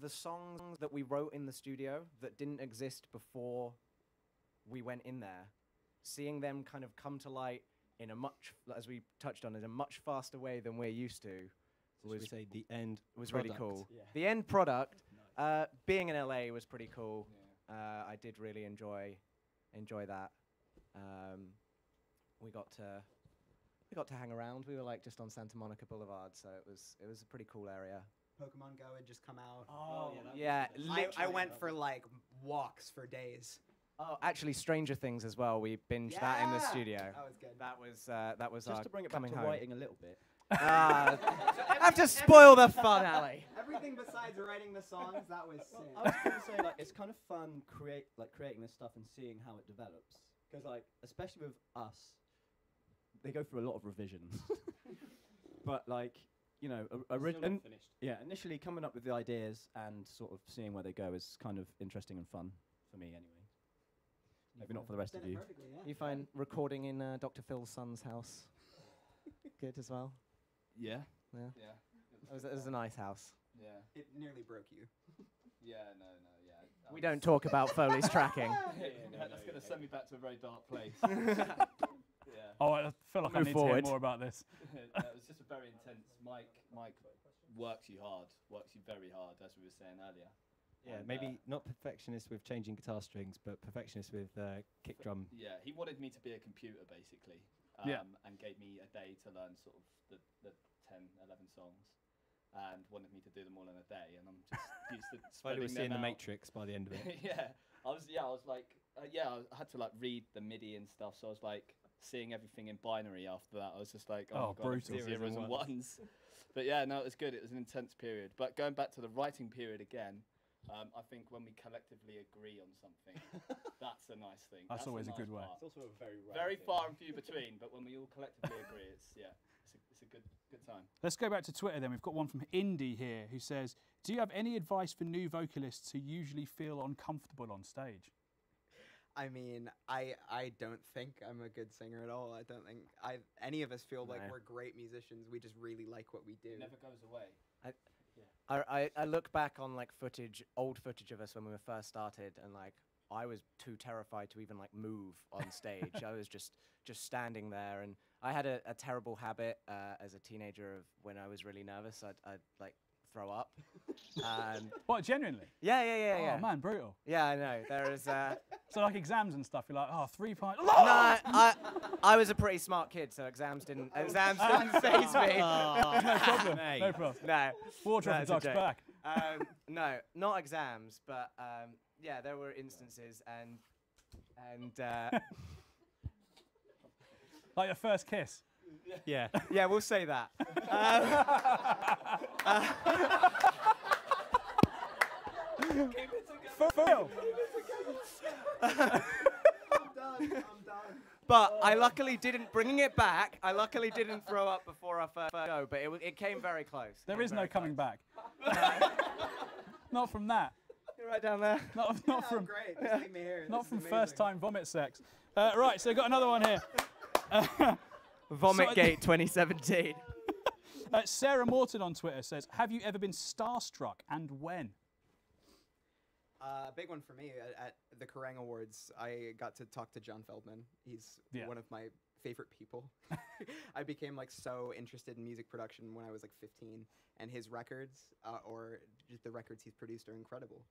the songs that we wrote in the studio that didn't exist before we went in there, seeing them kind of come to light in a much, as we touched on, in a much faster way than we're used to, So should we was say the end was really cool. Yeah. The end product, uh, being in LA was pretty cool. Uh, I did really enjoy enjoy that. Um, we got to we got to hang around. We were like just on Santa Monica Boulevard, so it was it was a pretty cool area. Pokemon Go had just come out. Oh, yeah, Yeah. I, I went for like walks for days. Oh, actually, Stranger Things as well. We binged that in the studio. That was good. That was uh, that was Just our to bring it back to home. writing a little bit. Ah, I have to spoil the fun, Ali. Everything besides writing the songs, that was sin. I was going to say like it's kind of fun create like creating this stuff and seeing how it develops because like especially with us, they go through a lot of revisions. but like you know, a, a Still not and- finished. yeah, initially coming up with the ideas and sort of seeing where they go is kind of interesting and fun for me anyway. Maybe not for the rest of you. You find recording in uh, Dr. Phil's son's house good as well? Yeah. Yeah. Yeah. It was, it was a nice house. Yeah. It nearly broke you. Yeah, no, no, yeah. We don't talk about Foley's tracking. yeah, no, that's no, going to okay. send me back to a very dark place. Yeah. Oh, I feel like I Move need to hear more about this. uh, it was just a very intense. Mike, Mike works you hard, works you very hard, as we were saying earlier. Yeah, And, uh, maybe not perfectionist with changing guitar strings, but perfectionist with uh, kick drum. Yeah, he wanted me to be a computer basically, um, Yeah. and gave me a day to learn sort of the, the 10, 11 songs, and wanted me to do them all in a day. And I'm just used to Foley was spreading seeing the. Matrix by the end of it. yeah, I was. Yeah, I was like, uh, yeah, I had to like read the MIDI and stuff. So I was like seeing everything in binary after that. I was just like, Oh, oh, God, brutal. zeros Zeros and and ones. but yeah, no, it was good. It was an intense period. But going back to the writing period again. Um, I think when we collectively agree on something, that's a nice thing. That's the always a good nice way. part. It's also a very Very far and few between, but when we all collectively agree, it's yeah, it's a, it's a good good time. Let's go back to Twitter then. We've got one from Indy here who says, "Do you have any advice for new vocalists who usually feel uncomfortable on stage?" I mean, I I don't think I'm a good singer at all. I don't think I any of us feel like we're great musicians. We just really like what we do. It never goes away. I, I, I, I look back on like footage, old footage of us when we were first started, and like I was too terrified to even like move on stage. I was just just standing there, and I had a, a terrible habit uh, as a teenager of when I was really nervous, I'd, I'd like throw up. Um, What genuinely? yeah, yeah, yeah, oh yeah. man, brutal. Yeah, I know. There is. Uh, So like exams and stuff, you're like, oh, three points. no, I, I was a pretty smart kid, so exams didn't exams didn't phase me. no problem. mate. No problem. No. Water off the duck's back. um, no, not exams, but um, yeah, there were instances, and and uh, Like your first kiss. Yeah, yeah, we'll say that. Um, For real. but I luckily didn't bringing it back. I luckily didn't throw up before our first go, but it, it came very close. There is no very coming close. back. not from that. You're right down there. Not, not from great. Just leave me here. not This from first time vomit sex. Uh, right, so got another one here. Vomit So- Gate 2017. Uh, Sarah Morton on Twitter says, "Have you ever been starstruck, and when?" Uh, big one for me at, at the Kerrang Awards. I got to talk to John Feldmann. He's Yeah. one of my favorite people. I became like so interested in music production when I was like 15, and his records uh, or just the records he's produced are incredible.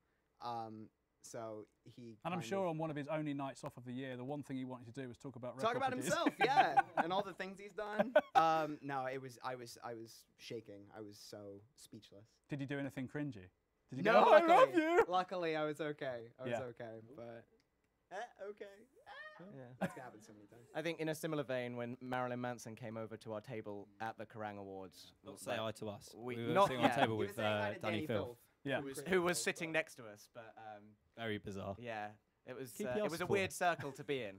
Um, so he And I'm sure of- on one of his only nights off of the year, the one thing he wanted to do was talk about talk about producers. himself, yeah, and all the things he's done. Um, no, it was I was I was shaking. I was so speechless. Did you do anything cringy? Did you no, go, "Oh, I love you"? Luckily, I was okay. I was Yeah. okay, but eh, okay. Yeah. That's gonna happen so many times. I think in a similar vein, when Marilyn Manson came over to our table at the Kerrang Awards, Not w- say like, hi to us. We, We were not sitting on yet. a table with uh, to Dani Dani Filth. Filth. Yeah. who was, who was sitting next to us, but um, Very bizarre. yeah, it was Keep uh, it was a support. weird circle to be in.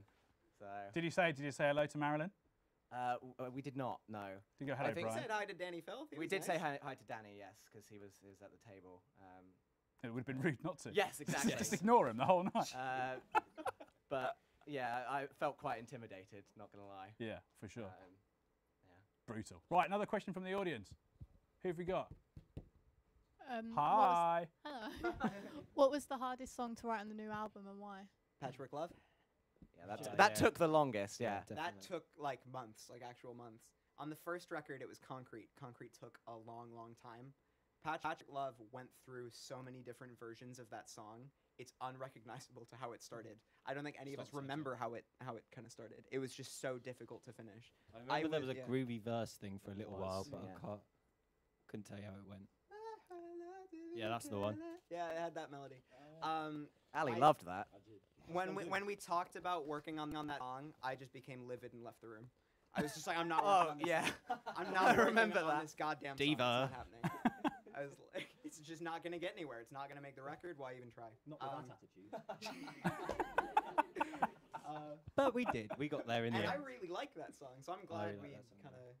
So Did you say? Did you say hello to Marilyn? uh, uh, we did not. No, Did you go hello, I think Brian? said hi to Dani Filth. He we was did say hi, hi to Dani, yes, because he was he was at the table. Um, It would have been rude not to. Yes, exactly. Just ignore him the whole night. uh, but yeah, I felt quite intimidated. Not gonna lie. yeah, for sure. Um, Brutal. Right, another question from the audience. Who have we got? Um, what was- Hi. Hello. what was the hardest song to write on the new album and why? Patchwork Love. Yeah, that, Yeah. that Yeah. took the longest. Yeah. That took like months, like actual months. On the first record, it was Concrete. Concrete took a long, long time. Patch- Patchwork Love went through so many different versions of that song. It's unrecognizable to how it started. I don't think any of us remember how it how it kind of started. It was just so difficult to finish. I remember there would- was a yeah. groovy verse thing for a little while, but yeah. I can't, couldn't tell you how it went. Yeah, that's the one. Yeah, it had that melody. Um, Ali I- loved that. When we, when we talked about working on, on that song, I just became livid and left the room. I was just like, I'm not. Oh, working on this yeah. I'm not working remember on that. this goddamn Diva. song. It's not happening. I was like, it's just not gonna get anywhere. It's not gonna make the record. Why even try? Not with Um, that attitude. uh, But we did. We got there in the end. and I really like that song, so I'm glad really we like kind of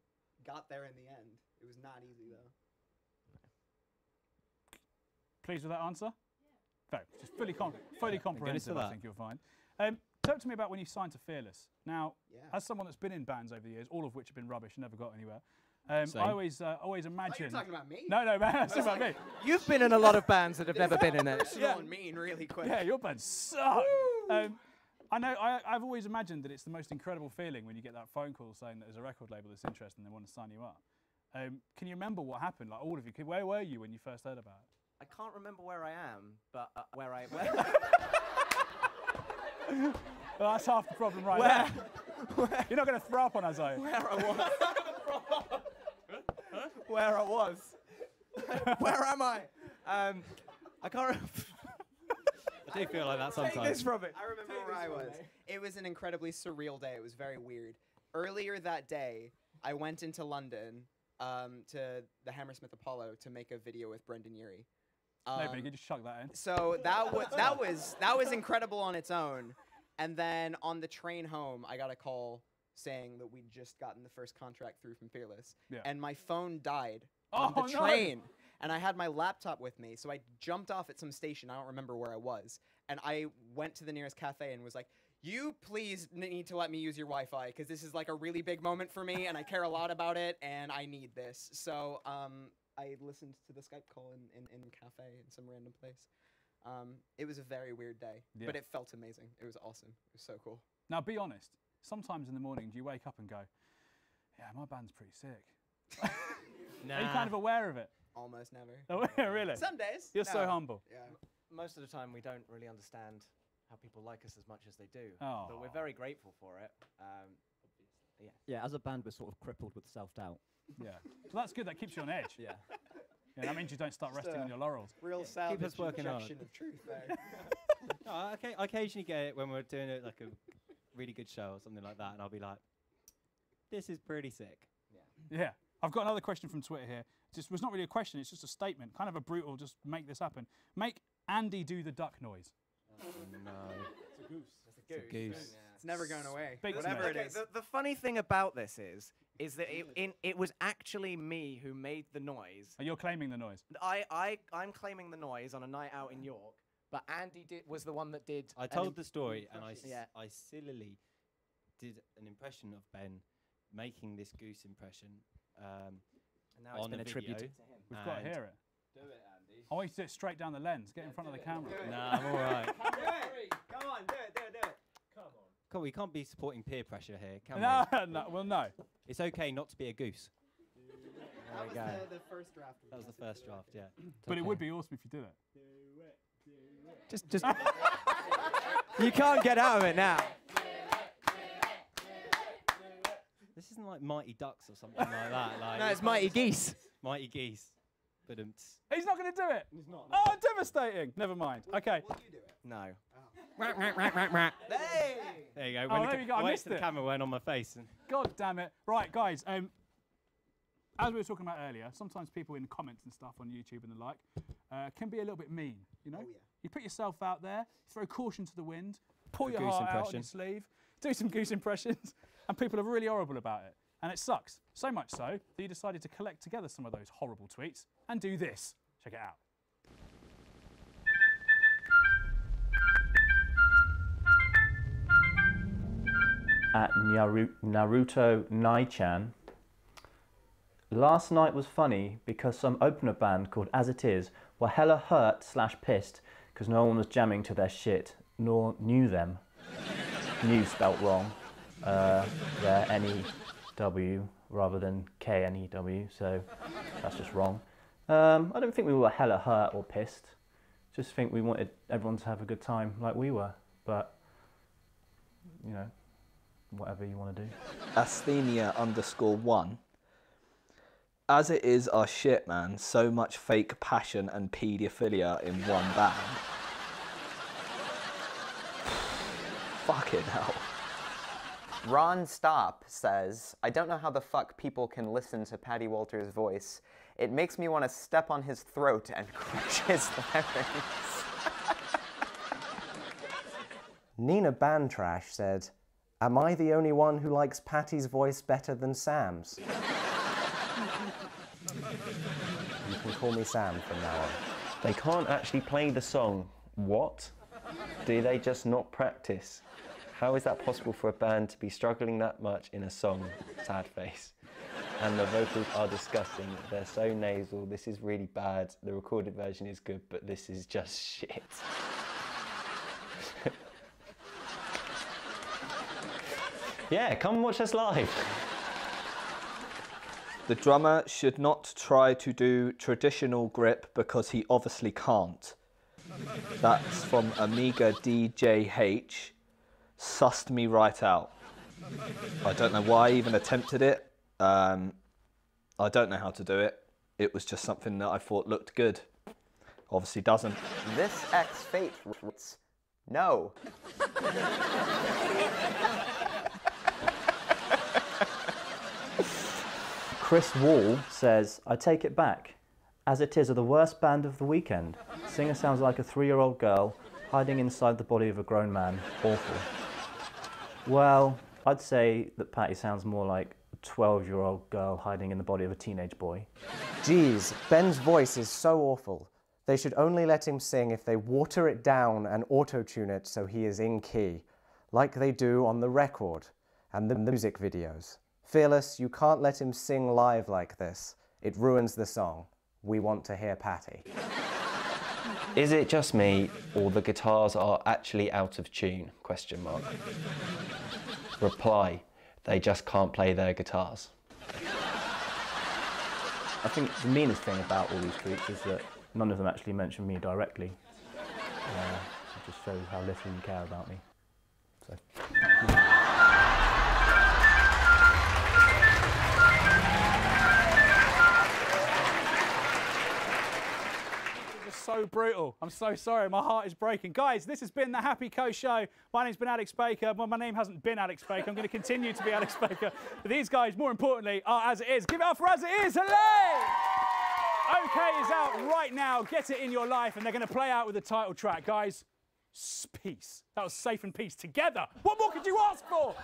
got there in the end. It was not easy though. Pleased with that answer? No, just fully, com- fully comprehensive, I think you'll find. Um, talk to me about when you signed to Fearless. Now, Yeah. as someone that's been in bands over the years, all of which have been rubbish and never got anywhere, um, I always, uh, always imagine. talking about me. No, no, man, that's about like, me. You've been in a lot of bands that have never been in it. Personal and mean, really quick. Yeah, your band suck. Um, I know. I, I've always imagined that it's the most incredible feeling when you get that phone call saying that there's a record label that's interested and they want to sign you up. Um, can you remember what happened? Like all of you, where were you when you first heard about it? I can't remember where I am, but uh, where I where, Well, that's half the problem right Where- there. You're not going to throw up on us, are you? where I was. where I was. where am I? Um, I can't. Remember. I do feel like that sometimes. Take sometimes. this from it. I remember where I was. It was an incredibly surreal day. It was very weird. Earlier that day, I went into London um, to the Hammersmith Apollo to make a video with Brendon Urie. No, Um, but you can just chuck that in. so that was that was that was incredible on its own. And then on the train home, I got a call saying that we'd just gotten the first contract through from Fearless, Yeah. and my phone died on Oh, the no. train. And I had my laptop with me, so I jumped off at some station. I don't remember where I was, and I went to the nearest cafe and was like, "You please need to let me use your Wi-Fi because this is like a really big moment for me, and I care a lot about it, and I need this." So um, I listened to the Skype call in, in, in a cafe in some random place. Um, it was a very weird day, but it felt amazing. It was awesome. It was so cool. Now, be honest. Sometimes in the morning, do you wake up and go, "Yeah, my band's pretty sick." Are you kind of aware of it? Almost never. Oh, really? Some days. You're so humble. Yeah. Most of the time, we don't really understand how people like us as much as they do. Oh. But we're very grateful for it. Um, yeah. Yeah, as a band, we're sort of crippled with self-doubt. Yeah. Well, that's good. That keeps you on edge. Yeah. Yeah, that means you don't start Just resting on uh, your laurels. Real Keep salvage us working hard. of truth there. No, I, occa- I occasionally get it when we're doing it like a really good show or something like that, and I'll be like, "This is pretty sick." Yeah. Yeah. I've got another question from Twitter here. Just was not really a question. It's just a statement, kind of a brutal. Just make this happen. Make Andy do the duck noise. Oh, no. It's a goose. It's a goose. It's never going away. Speak to Whatever me. it Okay, is. The, the funny thing about this is, is that it, in, it was actually me who made the noise. Oh, you're claiming the noise. I, I, I'm claiming the noise on a night out in York, but Andy did, was the one that did. I an told im- the story, and I, s- Yeah. I sillily did an impression of Ben making this goose impression. Um, And now it's on been a attributed video, to him. We've got to and- hear it. Do it, Andy. I want you to do it straight down the lens. Get in front of the camera. Nah, I'm all right. do it. Come on, do it, do it. Come on, we can't be supporting peer pressure here, can No, we? no, well, no. It's okay not to be a goose. That was go. the, the first draft. That was the first draft, yeah. It's But it would be awesome if you did it. Just, just. you can't get out of it now. This isn't like Mighty Ducks or something like that. Like No, it's Mighty Geese. Mighty Geese. But um, He's not going to do it. He's not. Oh, devastating. Never mind. Okay. Will you do it? No. Hey! There you go. Oh, When the there you go, I wait missed till the camera went on my face. And God damn it. Right, guys. Um, as we were talking about earlier, sometimes people in comments and stuff on YouTube and the like uh, can be a little bit mean. You know, Oh, yeah. you put yourself out there, throw caution to the wind, pull A your goose heart out on your sleeve, do some goose impressions, and people are really horrible about it. And it sucks. So much so that you decided to collect together some of those horrible tweets and do this. Check it out. At Naruto Naichan Last night was funny because some opener band called As It Is were hella hurt slash pissed because no one was jamming to their shit nor knew them. knew spelt wrong. Uh, they're N-E-W rather than K-N-E-W, so that's just wrong. Um, I don't think we were hella hurt or pissed. Just think we wanted everyone to have a good time like we were. But, you know, whatever you want to do. Asthenia underscore one. As it is our shit, man. So much fake passion and paedophilia in one band. Fucking hell. Ron Stop says, I don't know how the fuck people can listen to Patty Walters' voice. It makes me want to step on his throat and crush his larynx. Nina Bantrash said, Am I the only one who likes Patty's voice better than Sam's? you can call me Sam from now on. They can't actually play the song. What? Do they just not practice? How is that possible for a band to be struggling that much in a song? Sad face. And the vocals are disgusting. They're so nasal. This is really bad. The recorded version is good, but this is just shit. Yeah, come and watch us live. The drummer should not try to do traditional grip because he obviously can't. That's from Amiga DJH. Sussed me right out. I don't know why I even attempted it. Um, I don't know how to do it. It was just something that I thought looked good. Obviously doesn't. this X Fate writes, no. Chris Wall says, I take it back. As it is, are the worst band of the weekend. Singer sounds like a three year old girl hiding inside the body of a grown man. Awful. Well, I'd say that Patty sounds more like a 12 year old girl hiding in the body of a teenage boy. Geez, Ben's voice is so awful. They should only let him sing if they water it down and auto tune it so he is in key, like they do on the record and the music videos. Fearless, you can't let him sing live like this. It ruins the song. We want to hear Patty. Is it just me, or the guitars are actually out of tune? Question mark. Reply, they just can't play their guitars. I think the meanest thing about all these tweets is that none of them actually mention me directly. Uh, it just shows how little you care about me. So. So brutal. I'm so sorry. My heart is breaking. Guys, this has been the Happy Co Show. My name's been Alex Baker. Well, my name hasn't been Alex Baker. I'm going to continue to be Alex Baker. But these guys, more importantly, are As It Is. Give it up for As It Is. Hello! OK is out right now. Get it in your life. And they're going to play out with the title track. Guys, peace. That was safe and peace together. What more could you ask for?